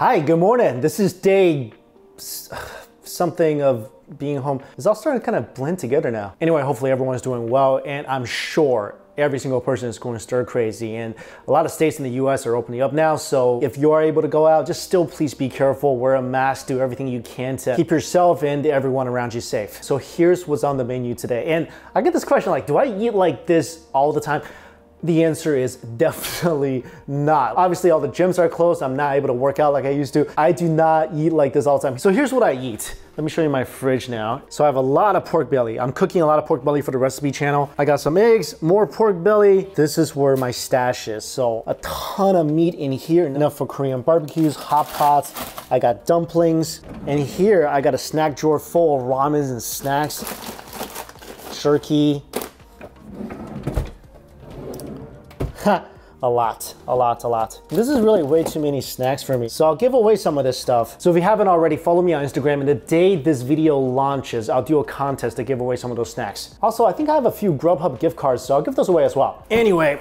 Hi, good morning. This is day something of being home. It's all starting to kind of blend together now. Anyway, hopefully everyone's doing well, and I'm sure every single person is going to stir crazy. And a lot of states in the US are opening up now. So if you are able to go out, just still please be careful, wear a mask, do everything you can to keep yourself and everyone around you safe. So here's what's on the menu today. And I get this question like, do I eat like this all the time? The answer is definitely not. Obviously, all the gyms are closed. I'm not able to work out like I used to. I do not eat like this all the time. So here's what I eat. Let me show you my fridge now. So I have a lot of pork belly. I'm cooking a lot of pork belly for the recipe channel. I got some eggs, more pork belly. This is where my stash is. So a ton of meat in here, enough for Korean barbecues, hot pots. I got dumplings. And here I got a snack drawer full of ramens and snacks, jerky, a lot, a lot, a lot. This is really way too many snacks for me. So I'll give away some of this stuff. So if you haven't already, follow me on Instagram and the day this video launches, I'll do a contest to give away some of those snacks. Also, I think I have a few Grubhub gift cards, so I'll give those away as well. Anyway,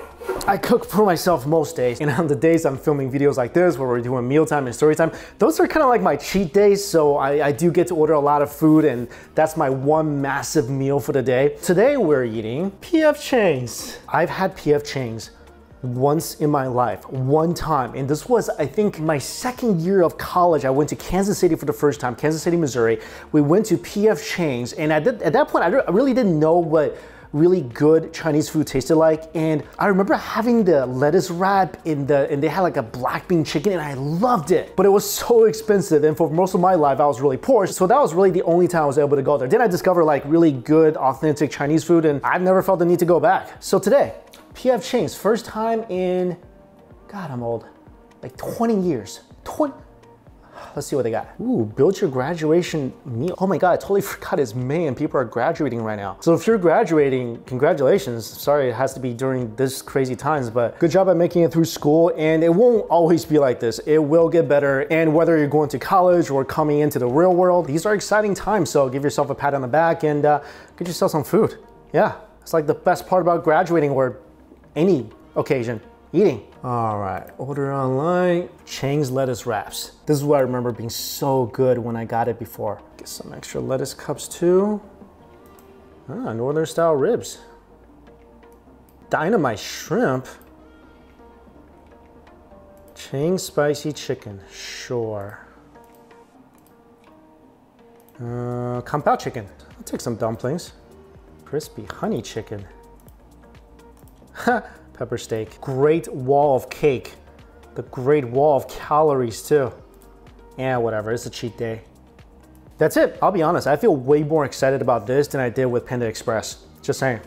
I cook for myself most days. And on the days I'm filming videos like this, where we're doing mealtime and story time, those are kind of like my cheat days. So I, I do get to order a lot of food and that's my one massive meal for the day. Today we're eating PF Chang's. I've had PF Chang's once in my life, one time. And this was, I think, my second year of college. I went to Kansas City for the first time, Kansas City, Missouri. We went to PF Chang's. And at, at that point, I really didn't know what really good Chinese food tasted like. And I remember having the lettuce wrap in the, and they had like a black bean chicken and I loved it. But it was so expensive. And for most of my life, I was really poor. So that was really the only time I was able to go there. Then I discovered like really good, authentic Chinese food and I've never felt the need to go back. So today, PF Chang's first time in, God, I'm old, like 20 years. 20, Let's see what they got. Ooh, build your graduation meal. Oh my God, I totally forgot it's May and people are graduating right now. So if you're graduating, congratulations. Sorry, it has to be during this crazy times, but good job at making it through school. And it won't always be like this. It will get better. And whether you're going to college or coming into the real world, these are exciting times. So give yourself a pat on the back and uh, get yourself some food. Yeah, it's like the best part about graduating or any occasion, eating. All right, order online, Chang's lettuce wraps. This is what I remember being so good when I got it before. Get some extra lettuce cups too. Ah, northern style ribs. Dynamite shrimp. Chang spicy chicken, sure. Uh, Kung Pao chicken. I'll take some dumplings. Crispy honey chicken. Pepper steak. Great wall of cake. The great wall of calories too. Yeah, whatever, it's a cheat day. That's it, I'll be honest, I feel way more excited about this than I did with Panda Express. Just saying.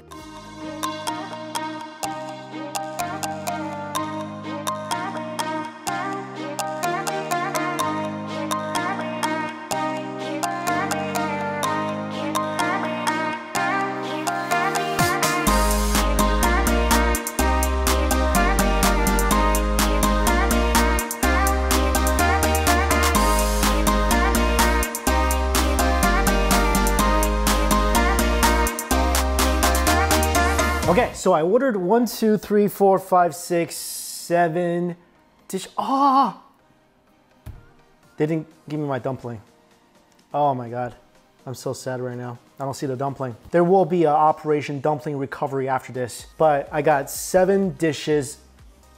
Okay, so I ordered one, two, three, four, five, six, seven dish. Ah! Oh! They didn't give me my dumpling. Oh my God. I'm so sad right now. I don't see the dumpling. There will be an Operation Dumpling Recovery after this, but I got seven dishes,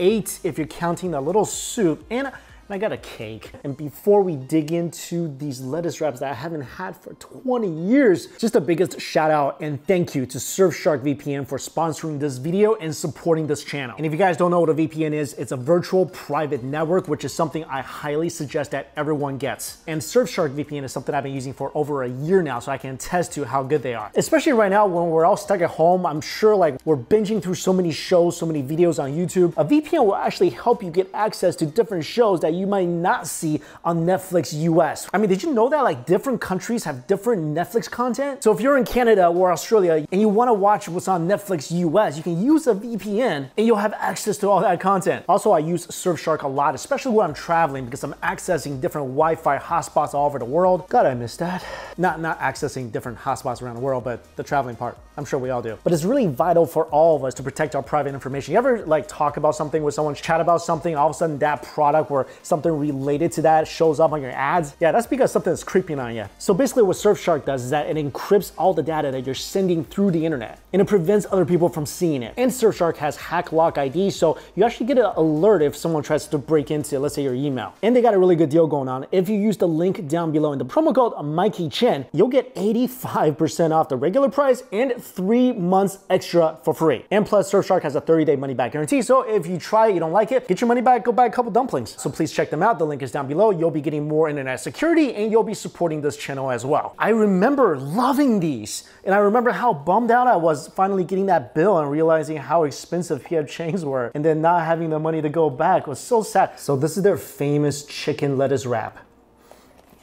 eight if you're counting the little soup, and and I got a cake. And before we dig into these lettuce wraps that I haven't had for 20 years, just the biggest shout out and thank you to Surfshark VPN for sponsoring this video and supporting this channel. And if you guys don't know what a VPN is, it's a virtual private network, which is something I highly suggest that everyone gets. And Surfshark VPN is something I've been using for over a year now, so I can attest to how good they are. Especially right now when we're all stuck at home, I'm sure like we're binging through so many shows, so many videos on YouTube. A VPN will actually help you get access to different shows that you might not see on Netflix US. I mean, did you know that like different countries have different Netflix content? So if you're in Canada or Australia and you wanna watch what's on Netflix US, you can use a VPN and you'll have access to all that content. Also, I use Surfshark a lot, especially when I'm traveling because I'm accessing different Wi-Fi hotspots all over the world. God, I missed that. Not, not accessing different hotspots around the world, but the traveling part. I'm sure we all do. But it's really vital for all of us to protect our private information. You ever like talk about something with someone, chat about something, all of a sudden that product or something related to that shows up on your ads, yeah, that's because something is creeping on you. So basically what Surfshark does is that it encrypts all the data that you're sending through the internet and it prevents other people from seeing it. And Surfshark has hack lock ID, so you actually get an alert if someone tries to break into, let's say your email. And they got a really good deal going on. If you use the link down below in the promo code Mikey Chen, you'll get 85% off the regular price and three months extra for free. And plus Surfshark has a 30 day money back guarantee. So if you try it, you don't like it, get your money back, go buy a couple dumplings. So please check them out. The link is down below. You'll be getting more internet security and you'll be supporting this channel as well. I remember loving these and I remember how bummed out I was finally getting that bill and realizing how expensive PF Chang's were and then not having the money to go back was so sad. So this is their famous chicken lettuce wrap.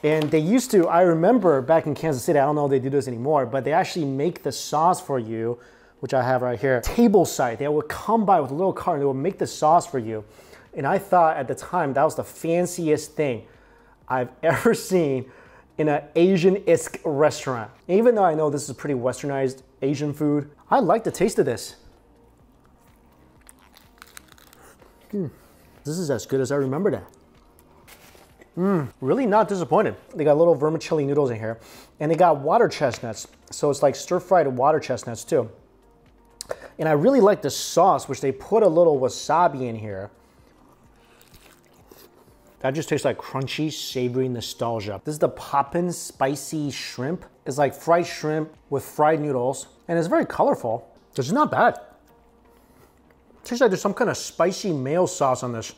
And they used to, I remember back in Kansas City, I don't know if they do this anymore, but they actually make the sauce for you, which I have right here, table side. They would come by with a little cart and they would make the sauce for you. And I thought at the time that was the fanciest thing I've ever seen in an Asian-esque restaurant. Even though I know this is pretty westernized Asian food, I like the taste of this. Mm. This is as good as I remember that. Mmm, really not disappointed. They got little vermicelli noodles in here and they got water chestnuts. So it's like stir fried water chestnuts too. And I really like the sauce, which they put a little wasabi in here. That just tastes like crunchy, savory nostalgia. This is the Poppin spicy shrimp. It's like fried shrimp with fried noodles and it's very colorful. This is not bad. Tastes like there's some kind of spicy mayo sauce on this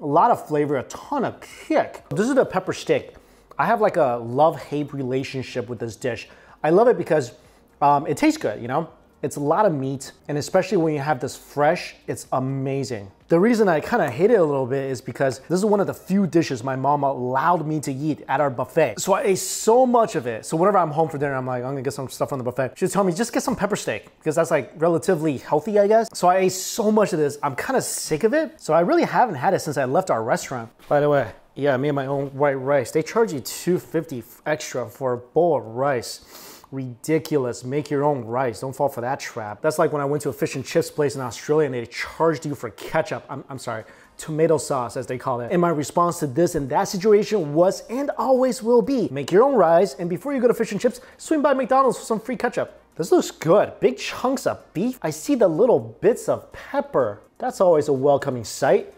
a lot of flavor, a ton of kick. This is the pepper steak. I have like a love-hate relationship with this dish. I love it because um, it tastes good, you know? It's a lot of meat, and especially when you have this fresh, it's amazing. The reason I kind of hate it a little bit is because this is one of the few dishes my mom allowed me to eat at our buffet. So I ate so much of it. So whenever I'm home for dinner, I'm like, I'm gonna get some stuff from the buffet. She'd tell me, just get some pepper steak, because that's like relatively healthy, I guess. So I ate so much of this, I'm kind of sick of it. So I really haven't had it since I left our restaurant. By the way, yeah, I made my own white rice. They charge you 250 extra for a bowl of rice ridiculous. Make your own rice. Don't fall for that trap. That's like when I went to a fish and chips place in Australia and they charged you for ketchup. I'm, I'm sorry, tomato sauce as they call it. And my response to this and that situation was and always will be, make your own rice and before you go to fish and chips, swing by McDonald's for some free ketchup. This looks good. Big chunks of beef. I see the little bits of pepper. That's always a welcoming sight.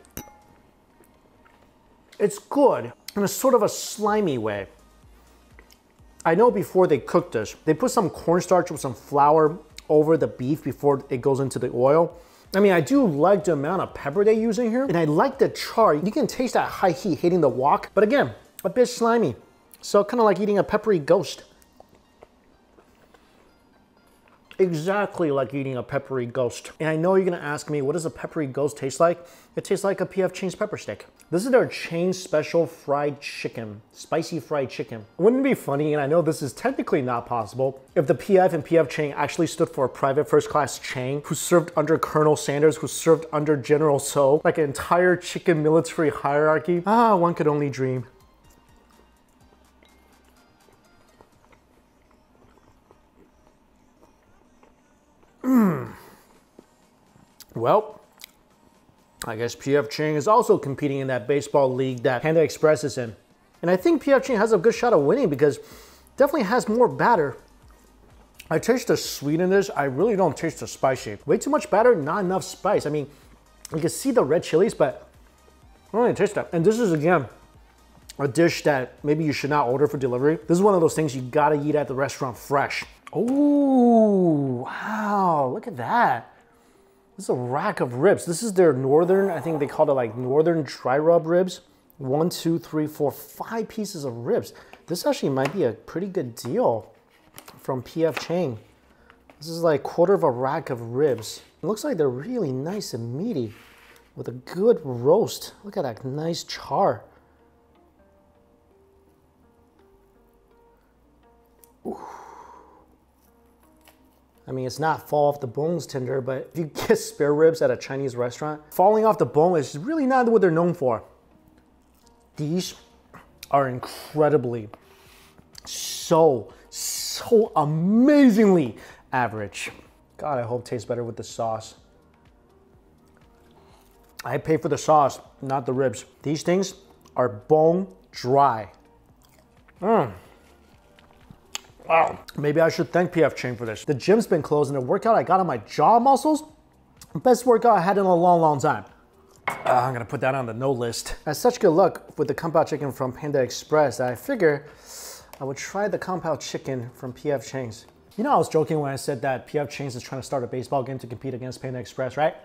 It's good in a sort of a slimy way. I know before they cook this, they put some cornstarch with some flour over the beef before it goes into the oil. I mean, I do like the amount of pepper they use in here, and I like the char. You can taste that high heat hitting the wok, but again, a bit slimy. So kind of like eating a peppery ghost. Exactly like eating a peppery ghost. And I know you're gonna ask me, what does a peppery ghost taste like? It tastes like a PF Chang's pepper steak. This is their chain special fried chicken, spicy fried chicken. Wouldn't it be funny, and I know this is technically not possible, if the PF and PF Chang actually stood for a private first class Chang who served under Colonel Sanders, who served under General Tso, like an entire chicken military hierarchy? Ah, one could only dream. Well, I guess PF Chang is also competing in that baseball league that Panda Express is in. And I think PF Chang has a good shot of winning because definitely has more batter. I taste the sweet in this. I really don't taste the spicy. Way too much batter, not enough spice. I mean, you can see the red chilies, but I don't really taste that. And this is, again, a dish that maybe you should not order for delivery. This is one of those things you gotta eat at the restaurant fresh. Oh, wow, look at that. This is a rack of ribs. This is their northern, I think they called it like northern dry rub ribs. One, two, three, four, five pieces of ribs. This actually might be a pretty good deal from PF Chang. This is like quarter of a rack of ribs. It looks like they're really nice and meaty with a good roast. Look at that nice char. Ooh. I mean, it's not fall off the bones tender, but if you get spare ribs at a Chinese restaurant, falling off the bone is really not what they're known for. These are incredibly, so, so amazingly average. God, I hope it tastes better with the sauce. I pay for the sauce, not the ribs. These things are bone dry. Mmm. Wow. Maybe I should thank PF Chang for this. The gym's been closed and the workout I got on my jaw muscles, best workout I had in a long, long time. Uh, I'm gonna put that on the no list. I had such good luck with the Kung Pao chicken from Panda Express that I figure I would try the Kung Pao chicken from PF Chang's. You know I was joking when I said that PF Chang's is trying to start a baseball game to compete against Panda Express, right?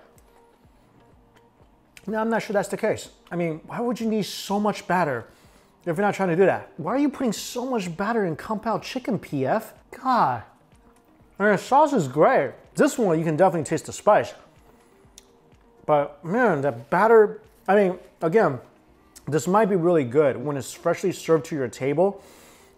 No, I'm not sure that's the case. I mean, why would you need so much batter if you're not trying to do that? Why are you putting so much batter in Pao chicken, PF? God. The sauce is great. This one, you can definitely taste the spice. But man, the batter, I mean, again, this might be really good when it's freshly served to your table.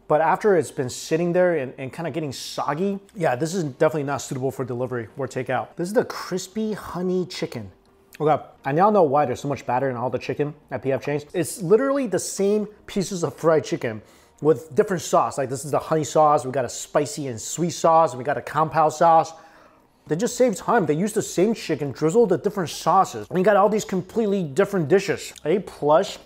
But after it's been sitting there and, and kind of getting soggy, yeah, this is definitely not suitable for delivery or takeout. This is the crispy honey chicken. Okay, I now know why there's so much batter in all the chicken at PF Chang's. It's literally the same pieces of fried chicken with different sauce. Like this is the honey sauce, we got a spicy and sweet sauce, we got a Pao sauce. They just save time. They use the same chicken, drizzle the different sauces. And you got all these completely different dishes. A plus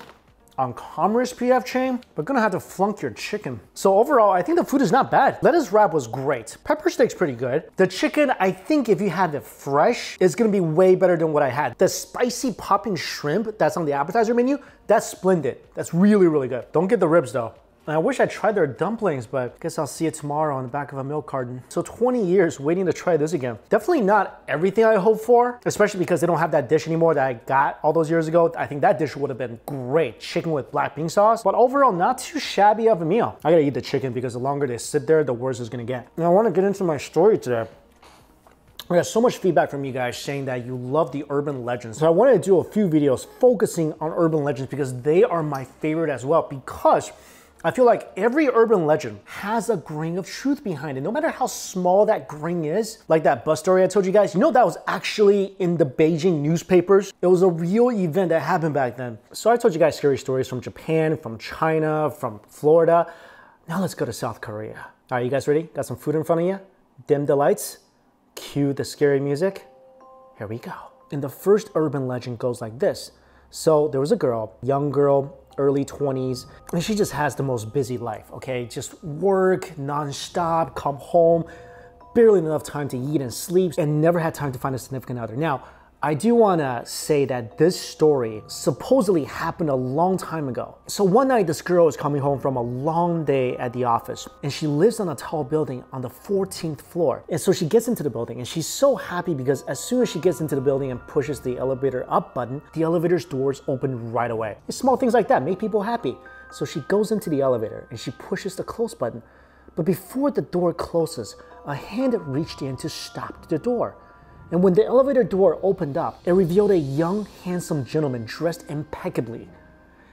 on Commerce PF Chang, but gonna have to flunk your chicken. So overall, I think the food is not bad. Lettuce wrap was great. Pepper steak's pretty good. The chicken, I think if you had it fresh, is gonna be way better than what I had. The spicy popping shrimp that's on the appetizer menu, that's splendid. That's really, really good. Don't get the ribs though. I wish I tried their dumplings, but I guess I'll see it tomorrow on the back of a milk carton. So 20 years waiting to try this again. Definitely not everything I hope for, especially because they don't have that dish anymore that I got all those years ago. I think that dish would have been great, chicken with black bean sauce. But overall, not too shabby of a meal. I gotta eat the chicken because the longer they sit there, the worse it's gonna get. And I wanna get into my story today. I got so much feedback from you guys saying that you love the urban legends. So I wanted to do a few videos focusing on urban legends because they are my favorite as well because I feel like every urban legend has a grain of truth behind it, no matter how small that grain is. Like that bus story I told you guys, you know that was actually in the Beijing newspapers. It was a real event that happened back then. So I told you guys scary stories from Japan, from China, from Florida. Now let's go to South Korea. All right, you guys ready? Got some food in front of you? Dim the lights, cue the scary music. Here we go. And the first urban legend goes like this. So there was a girl, young girl, early 20s, and she just has the most busy life, okay? Just work nonstop, come home, barely enough time to eat and sleep, and never had time to find a significant other. Now, I do want to say that this story supposedly happened a long time ago. So one night this girl is coming home from a long day at the office and she lives on a tall building on the 14th floor. And so she gets into the building and she's so happy because as soon as she gets into the building and pushes the elevator up button, the elevator's doors open right away. It's small things like that make people happy. So she goes into the elevator and she pushes the close button. But before the door closes, a hand reached in to stop the door. And when the elevator door opened up, it revealed a young, handsome gentleman dressed impeccably.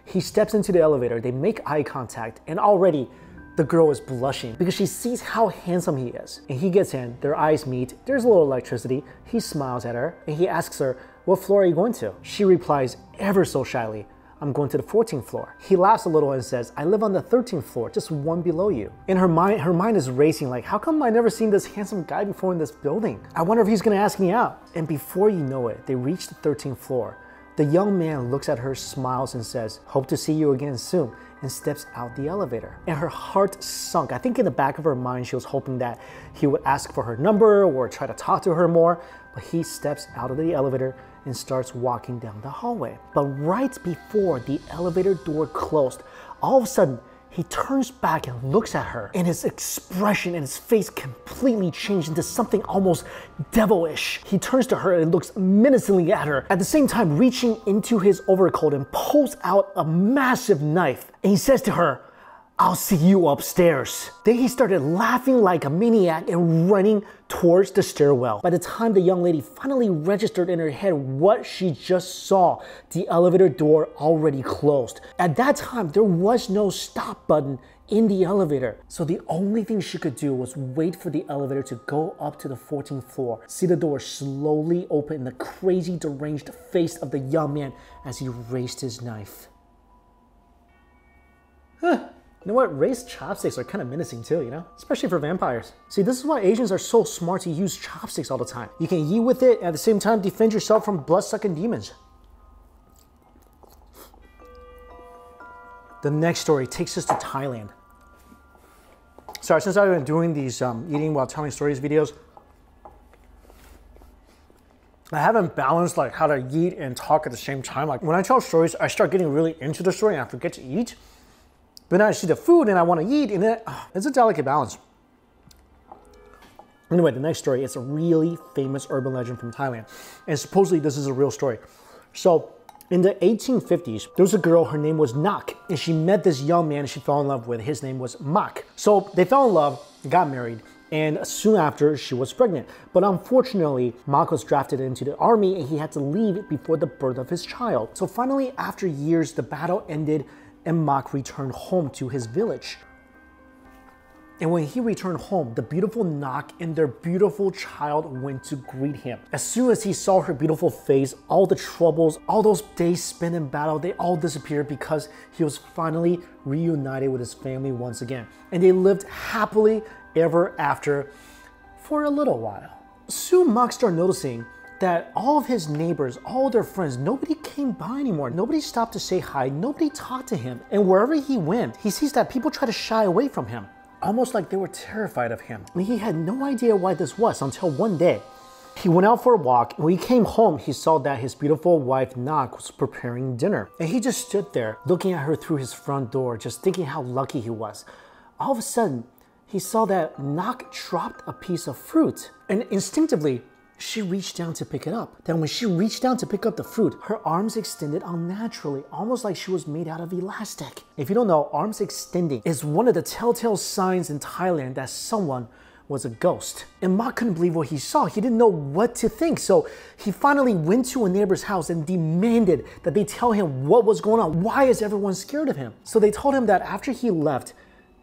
He steps into the elevator, they make eye contact, and already the girl is blushing because she sees how handsome he is. And he gets in, their eyes meet, there's a little electricity, he smiles at her, and he asks her, What floor are you going to? She replies ever so shyly, I'm going to the 14th floor. He laughs a little and says, I live on the 13th floor, just one below you. In her mind, her mind is racing like, how come I never seen this handsome guy before in this building? I wonder if he's gonna ask me out. And before you know it, they reach the 13th floor. The young man looks at her, smiles, and says, Hope to see you again soon, and steps out the elevator. And her heart sunk. I think in the back of her mind, she was hoping that he would ask for her number or try to talk to her more. But he steps out of the elevator and starts walking down the hallway. But right before the elevator door closed, all of a sudden, he turns back and looks at her, and his expression and his face completely changed into something almost devilish. He turns to her and looks menacingly at her, at the same time reaching into his overcoat and pulls out a massive knife. And he says to her, I'll see you upstairs. Then he started laughing like a maniac and running towards the stairwell. By the time the young lady finally registered in her head what she just saw, the elevator door already closed. At that time, there was no stop button in the elevator. So the only thing she could do was wait for the elevator to go up to the 14th floor, see the door slowly open in the crazy deranged face of the young man as he raised his knife. Huh. You know what? Raised chopsticks are kind of menacing too, you know? Especially for vampires. See, this is why Asians are so smart to use chopsticks all the time. You can eat with it and at the same time defend yourself from blood-sucking demons. The next story takes us to Thailand. Sorry, since I've been doing these um, eating while telling stories videos, I haven't balanced like how to eat and talk at the same time. Like when I tell stories, I start getting really into the story and I forget to eat. But now I see the food and I want to eat, and uh, it's a delicate balance. Anyway, the next story, it's a really famous urban legend from Thailand. And supposedly this is a real story. So in the 1850s, there was a girl, her name was Nak, and she met this young man she fell in love with. His name was Mak. So they fell in love, got married, and soon after she was pregnant. But unfortunately, Mak was drafted into the army and he had to leave before the birth of his child. So finally, after years, the battle ended and Mak returned home to his village. And when he returned home, the beautiful Nak and their beautiful child went to greet him. As soon as he saw her beautiful face, all the troubles, all those days spent in battle, they all disappeared because he was finally reunited with his family once again. And they lived happily ever after for a little while. Soon Mak started noticing that all of his neighbors, all their friends, nobody came by anymore. Nobody stopped to say hi. Nobody talked to him. And wherever he went, he sees that people try to shy away from him almost like they were terrified of him. And he had no idea why this was until one day. He went out for a walk. and When he came home, he saw that his beautiful wife Nak was preparing dinner. And he just stood there looking at her through his front door, just thinking how lucky he was. All of a sudden, he saw that Nak dropped a piece of fruit. And instinctively, she reached down to pick it up. Then when she reached down to pick up the fruit, her arms extended unnaturally, almost like she was made out of elastic. If you don't know, arms extending is one of the telltale signs in Thailand that someone was a ghost. And Mak couldn't believe what he saw. He didn't know what to think. So he finally went to a neighbor's house and demanded that they tell him what was going on. Why is everyone scared of him? So they told him that after he left,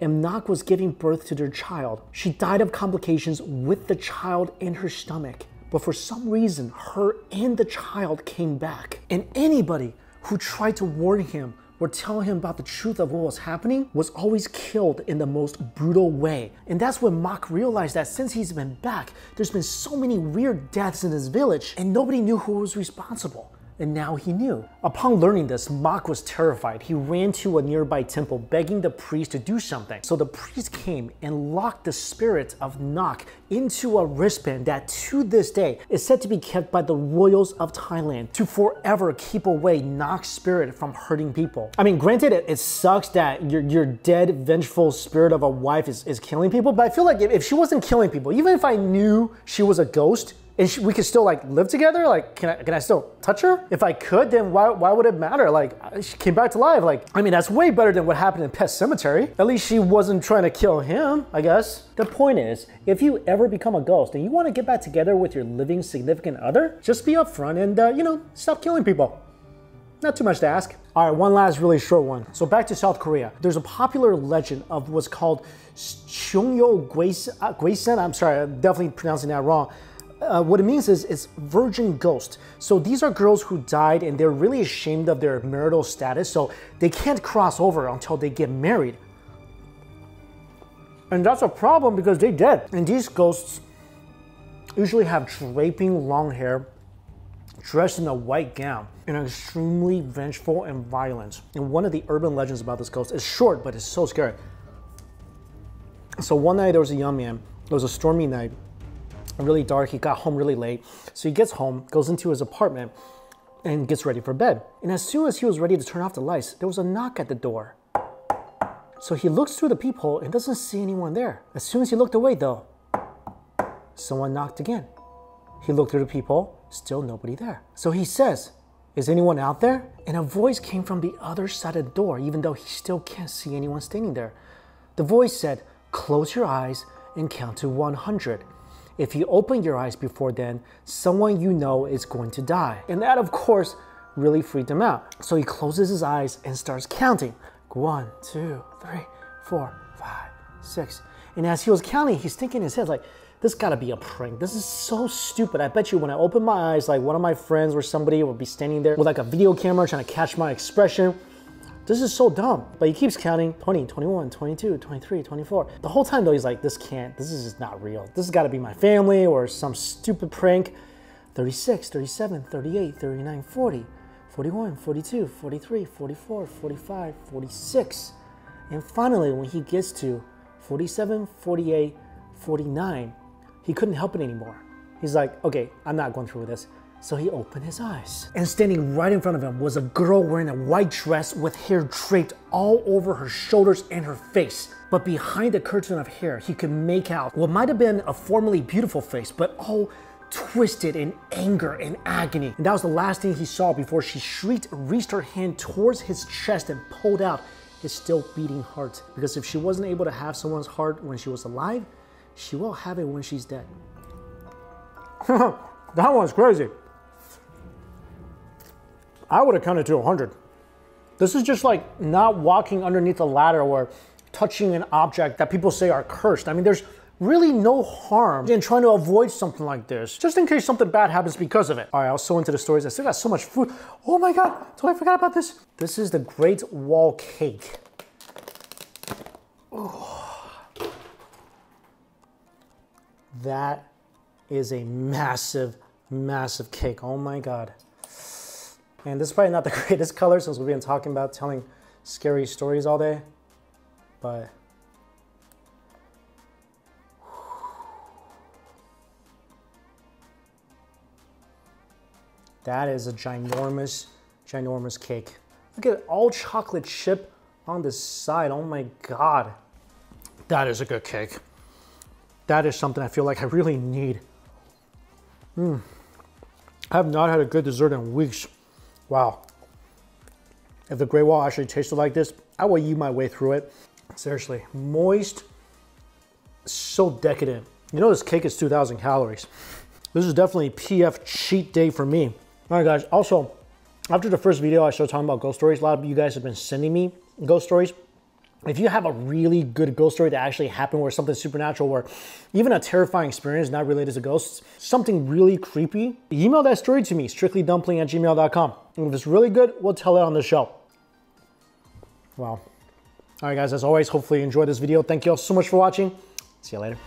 Nak was giving birth to their child. She died of complications with the child in her stomach. But for some reason, her and the child came back. And anybody who tried to warn him or tell him about the truth of what was happening was always killed in the most brutal way. And that's when Mak realized that since he's been back, there's been so many weird deaths in his village and nobody knew who was responsible and now he knew. Upon learning this, Mak was terrified. He ran to a nearby temple begging the priest to do something. So the priest came and locked the spirit of Nak into a wristband that to this day is said to be kept by the royals of Thailand to forever keep away Nak's spirit from hurting people. I mean, granted, it, it sucks that your, your dead, vengeful spirit of a wife is, is killing people, but I feel like if, if she wasn't killing people, even if I knew she was a ghost, and she, we could still like live together. Like, can I can I still touch her? If I could, then why why would it matter? Like, she came back to life. Like, I mean, that's way better than what happened in Pet Sematary. At least she wasn't trying to kill him. I guess. The point is, if you ever become a ghost and you want to get back together with your living significant other, just be upfront and uh, you know stop killing people. Not too much to ask. All right, one last really short one. So back to South Korea. There's a popular legend of what's called Cheongyo Gwaesen. I'm sorry, I'm definitely pronouncing that wrong uh, what it means is it's virgin ghost. So these are girls who died and they're really ashamed of their marital status, so they can't cross over until they get married. And that's a problem because they dead. And these ghosts usually have draping long hair, dressed in a white gown, and are extremely vengeful and violent. And one of the urban legends about this ghost is short, but it's so scary. So one night there was a young man, it was a stormy night, really dark. He got home really late. So he gets home, goes into his apartment, and gets ready for bed. And as soon as he was ready to turn off the lights, there was a knock at the door. So he looks through the peephole and doesn't see anyone there. As soon as he looked away, though, someone knocked again. He looked through the peephole, still nobody there. So he says, Is anyone out there? And a voice came from the other side of the door, even though he still can't see anyone standing there. The voice said, Close your eyes and count to 100. If you open your eyes before then, someone you know is going to die. And that, of course, really freaked him out. So he closes his eyes and starts counting. One, two, three, four, five, six. And as he was counting, he's thinking in his head, like, this gotta be a prank. This is so stupid. I bet you when I open my eyes, like one of my friends or somebody would be standing there with like a video camera trying to catch my expression. This is so dumb. But he keeps counting 20, 21, 22, 23, 24. The whole time though, he's like, this can't, this is just not real. This has gotta be my family or some stupid prank. 36, 37, 38, 39, 40, 41, 42, 43, 44, 45, 46. And finally, when he gets to 47, 48, 49, he couldn't help it anymore. He's like, okay, I'm not going through with this. So he opened his eyes. And standing right in front of him was a girl wearing a white dress with hair draped all over her shoulders and her face. But behind the curtain of hair, he could make out what might have been a formerly beautiful face, but all twisted in anger and agony. And that was the last thing he saw before she shrieked, reached her hand towards his chest and pulled out his still beating heart. Because if she wasn't able to have someone's heart when she was alive, she will have it when she's dead. that one's crazy. I would have counted to 100. This is just like not walking underneath a ladder or touching an object that people say are cursed. I mean, there's really no harm in trying to avoid something like this, just in case something bad happens because of it. All right, I was so into the stories. I still got so much food. Oh my God, totally forgot about this. This is the Great Wall Cake. Oh. That is a massive, massive cake. Oh my God. And this is probably not the greatest color since we've been talking about telling scary stories all day, but That is a ginormous, ginormous cake. Look at all chocolate chip on the side. Oh my God. That is a good cake. That is something I feel like I really need. Mm. I have not had a good dessert in weeks. Wow. If the Great Wall actually tasted like this, I would eat my way through it. Seriously, moist, so decadent. You know this cake is 2,000 calories. This is definitely PF cheat day for me. All right, guys. Also, after the first video, I started talking about ghost stories. A lot of you guys have been sending me ghost stories. If you have a really good ghost story that actually happened where something supernatural or even a terrifying experience not related to ghosts, something really creepy, email that story to me, strictlydumpling at gmail.com. And if it's really good, we'll tell it on the show. Wow. All right, guys, as always, hopefully you enjoyed this video. Thank you all so much for watching. See you later.